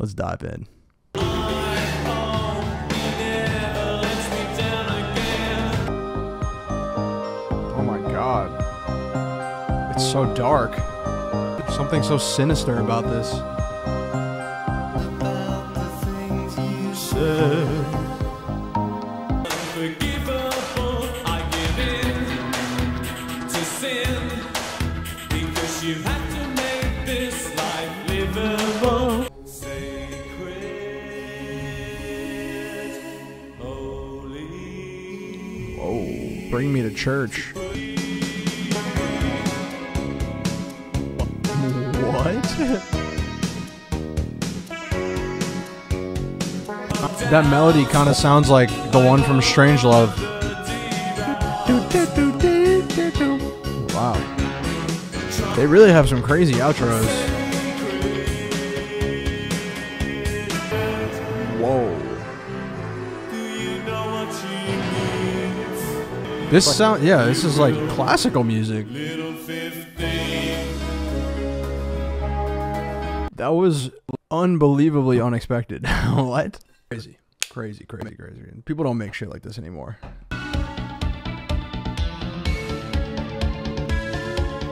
Let's dive in. Oh my god. It's so dark. Something so sinister about this. Oh, bring me to church. What? that melody kind of sounds like the one from Strangelove. Wow. They really have some crazy outros. Whoa. This sound, yeah, this is like classical music. That was unbelievably unexpected. what? Crazy, crazy, crazy, crazy. People don't make shit like this anymore.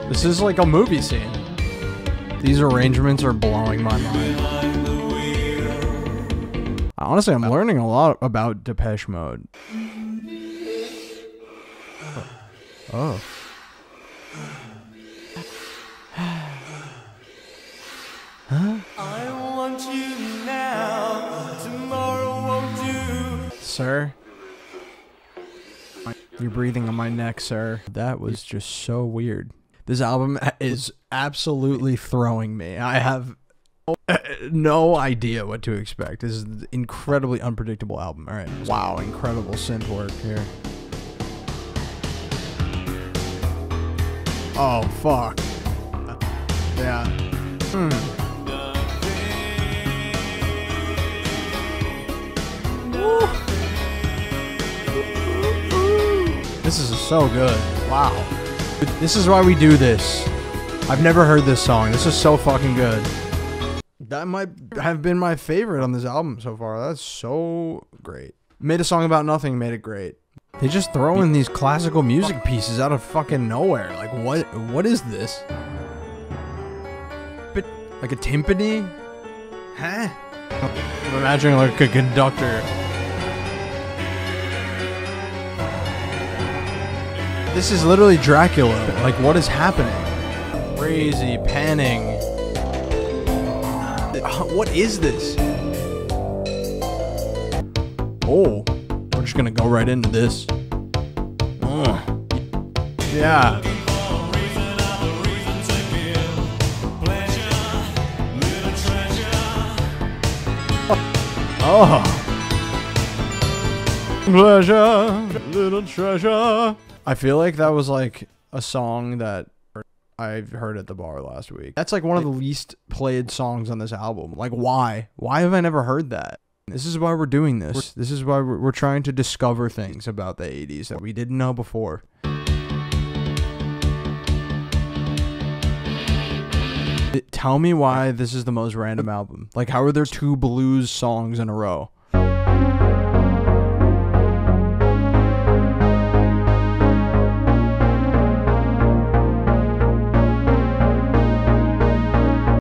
This is like a movie scene. These arrangements are blowing my mind. Honestly, I'm learning a lot about Depeche Mode. Oh. Sir? You're breathing on my neck, sir. That was just so weird. This album is absolutely throwing me. I have no idea what to expect. This is an incredibly unpredictable album. All right. Wow, incredible synth work here. Oh, fuck. Yeah. Hmm. So good. Wow. This is why we do this. I've never heard this song. This is so fucking good. That might have been my favorite on this album so far. That's so great. Made a song about nothing, made it great. They just throw in these classical music pieces out of fucking nowhere. Like what what is this? But like a timpani? Huh? I'm imagining like a conductor. This is literally Dracula. Like, what is happening? Crazy panning. Uh, What is this? Oh, we're just gonna go right into this. Oh. Yeah. Oh. Pleasure, little treasure. I feel like that was like a song that I heard at the bar last week. That's like one of the least played songs on this album. Like, why? Why have I never heard that? This is why we're doing this. This is why we're, we're trying to discover things about the 80s that we didn't know before. Tell me why this is the most random album. Like, how are there two blues songs in a row?